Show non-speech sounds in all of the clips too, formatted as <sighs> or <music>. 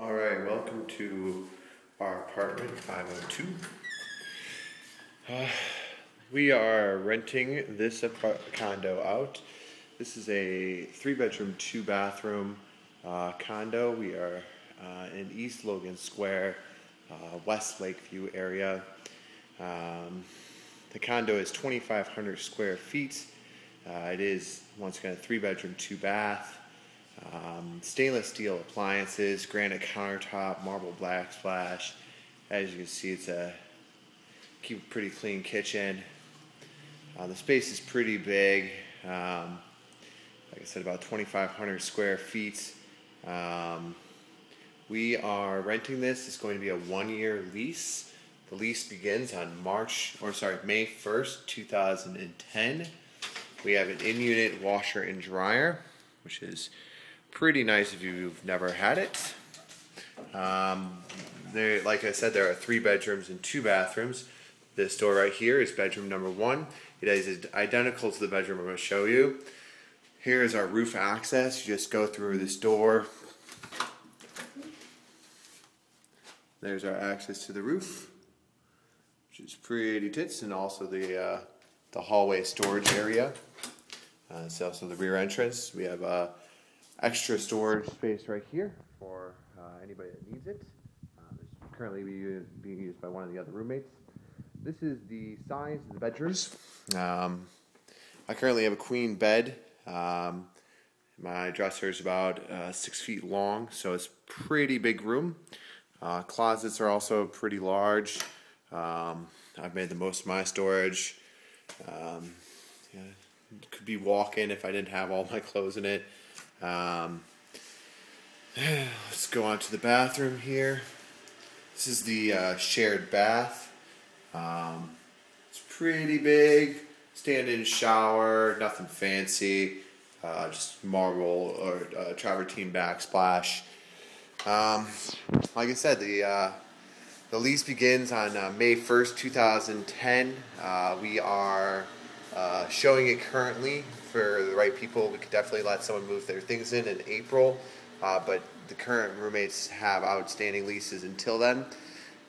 All right, welcome to our apartment 502. Uh, we are renting this condo out. This is a three bedroom, two bathroom uh, condo. We are uh, in East Logan Square, uh, West Lakeview area. Um, the condo is 2,500 square feet. Uh, it is, once again, a three bedroom, two bath. Stainless steel appliances, granite countertop, marble backsplash. As you can see, it's a keep pretty clean kitchen. Uh, the space is pretty big. Um, like I said, about 2,500 square feet. Um, we are renting this. It's going to be a one-year lease. The lease begins on March, or sorry, May 1st, 2010. We have an in-unit washer and dryer, which is pretty nice if you've never had it. Um, there, like I said, there are three bedrooms and two bathrooms. This door right here is bedroom number one. It is identical to the bedroom I'm going to show you. Here is our roof access. You just go through this door. There's our access to the roof, which is pretty tits, and also the uh, the hallway storage area. Uh, it's also the rear entrance. We have uh, extra storage space right here for uh, anybody that needs it. Uh, it's currently being used by one of the other roommates. This is the size of the bedrooms. Um, I currently have a queen bed. Um, my dresser is about uh, six feet long, so it's pretty big room. Uh, closets are also pretty large. Um, I've made the most of my storage. Um, yeah, could be walk-in if I didn't have all my clothes in it. Um, <sighs> let's go on to the bathroom here. This is the uh, shared bath. Um, it's pretty big. Stand-in shower, nothing fancy. Uh, just marble or uh, travertine backsplash. Um, like I said, the uh, the lease begins on uh, May first, two thousand ten. Uh, we are uh, showing it currently for the right people. We could definitely let someone move their things in in April, uh, but the current roommates have outstanding leases until then.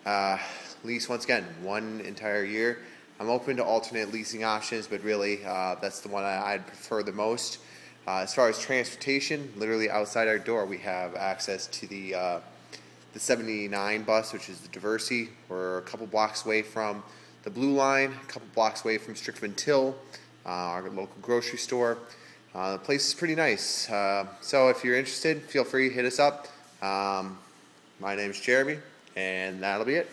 Uh, lease once again, one entire year. I'm open to alternate leasing options, but really uh, that's the one I, would prefer the most. Uh, as far as transportation, literally outside our door, we have access to the the 79 bus, which is the Diversey. We're a couple blocks away from the Blue Line, a couple blocks away from Strickman Till, uh, our local grocery store. Uh, the place is pretty nice. Uh, so if you're interested, feel free to hit us up. Um, my name is Jeremy, and that'll be it.